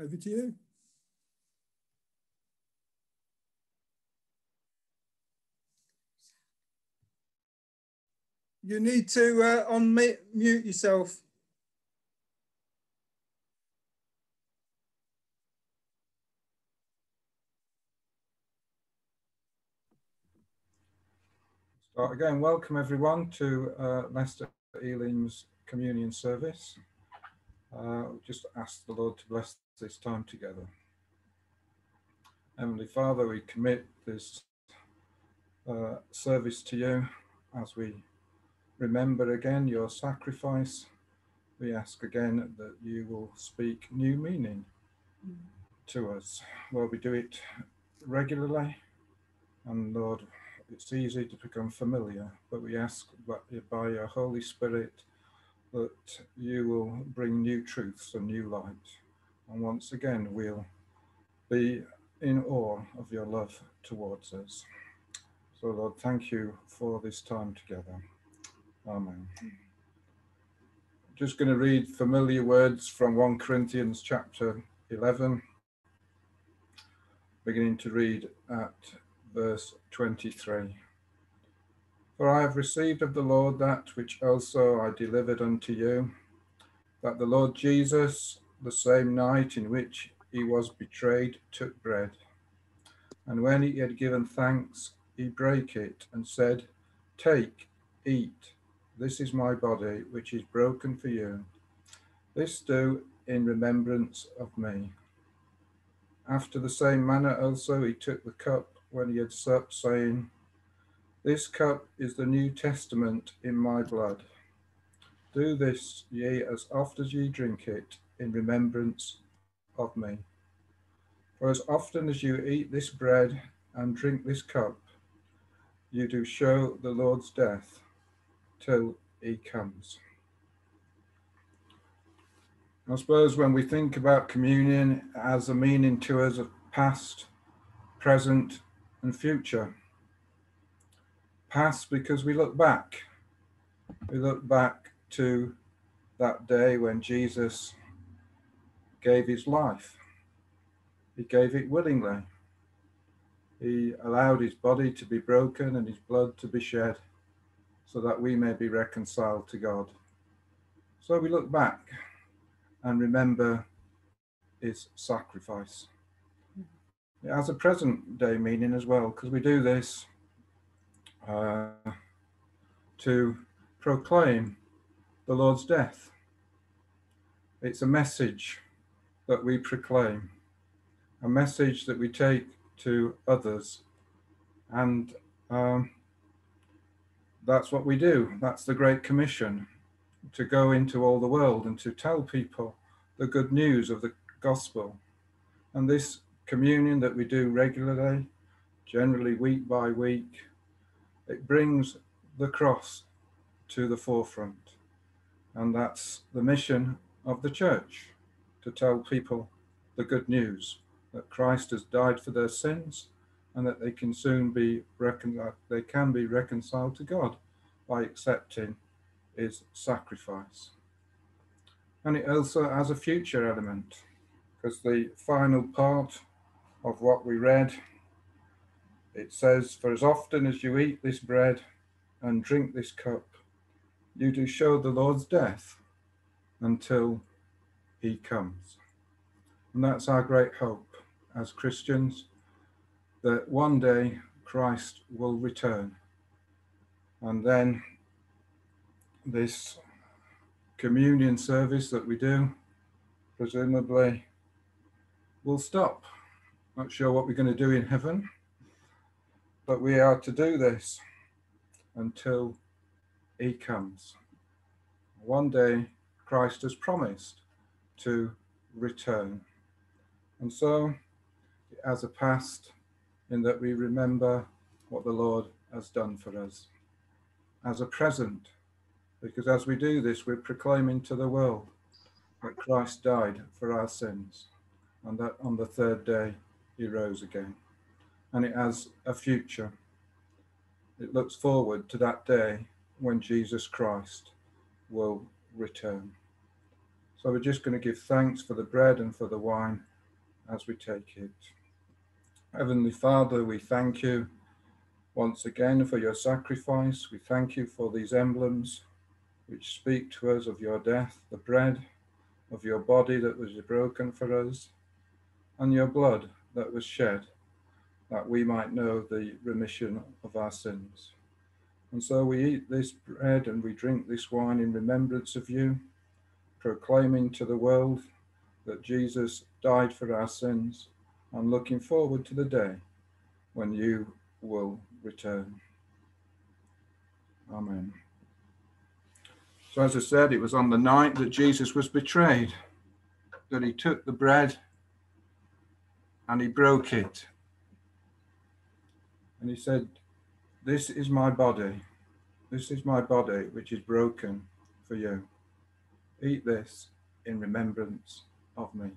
Over to you. You need to uh, unmute yourself. Start again. Welcome everyone to uh, Leicester Elim's communion service. Uh, just ask the Lord to bless this time together. Heavenly Father, we commit this uh, service to you as we remember again your sacrifice. We ask again that you will speak new meaning to us. Lord, we do it regularly, and Lord, it's easy to become familiar, but we ask that by your Holy Spirit that you will bring new truths and new light. And once again, we'll be in awe of your love towards us. So, Lord, thank you for this time together. Amen. Just going to read familiar words from 1 Corinthians chapter 11, beginning to read at verse 23. For I have received of the Lord that which also I delivered unto you, that the Lord Jesus, the same night in which he was betrayed, took bread. And when he had given thanks, he brake it and said, Take, eat, this is my body, which is broken for you. This do in remembrance of me. After the same manner also he took the cup when he had supped, saying, this cup is the New Testament in my blood. Do this, ye, as oft as ye drink it, in remembrance of me. For as often as you eat this bread and drink this cup, you do show the Lord's death till he comes. I suppose when we think about communion, as a meaning to us of past, present, and future past because we look back. We look back to that day when Jesus gave his life. He gave it willingly. He allowed his body to be broken and his blood to be shed so that we may be reconciled to God. So we look back and remember his sacrifice. It has a present day meaning as well because we do this uh, to proclaim the Lord's death. It's a message that we proclaim, a message that we take to others. And um, that's what we do. That's the Great Commission to go into all the world and to tell people the good news of the gospel. And this communion that we do regularly, generally week by week, it brings the cross to the forefront. And that's the mission of the church to tell people the good news that Christ has died for their sins and that they can soon be reconciled, uh, they can be reconciled to God by accepting his sacrifice. And it also has a future element because the final part of what we read it says, For as often as you eat this bread and drink this cup, you do show the Lord's death until he comes. And that's our great hope as Christians that one day Christ will return. And then this communion service that we do, presumably, will stop. Not sure what we're going to do in heaven but we are to do this until he comes. One day, Christ has promised to return. And so, as a past, in that we remember what the Lord has done for us, as a present, because as we do this, we're proclaiming to the world that Christ died for our sins and that on the third day he rose again and it has a future. It looks forward to that day when Jesus Christ will return. So we're just going to give thanks for the bread and for the wine as we take it. Heavenly Father, we thank you once again for your sacrifice. We thank you for these emblems which speak to us of your death, the bread of your body that was broken for us, and your blood that was shed, that we might know the remission of our sins. And so we eat this bread and we drink this wine in remembrance of you, proclaiming to the world that Jesus died for our sins and looking forward to the day when you will return. Amen. So, as I said, it was on the night that Jesus was betrayed that he took the bread and he broke it. And he said, This is my body. This is my body, which is broken for you. Eat this in remembrance of me.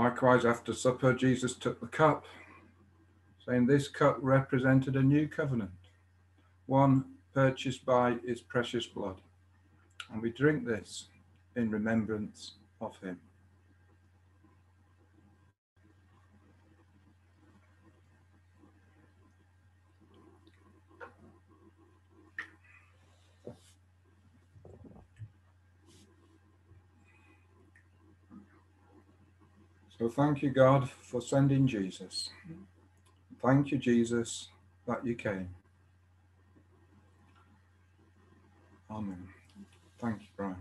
Likewise, after supper, Jesus took the cup, saying, This cup represented a new covenant, one purchased by his precious blood. And we drink this in remembrance of him. So thank you, God, for sending Jesus. Thank you, Jesus, that you came. Amen. Thank you, Brian.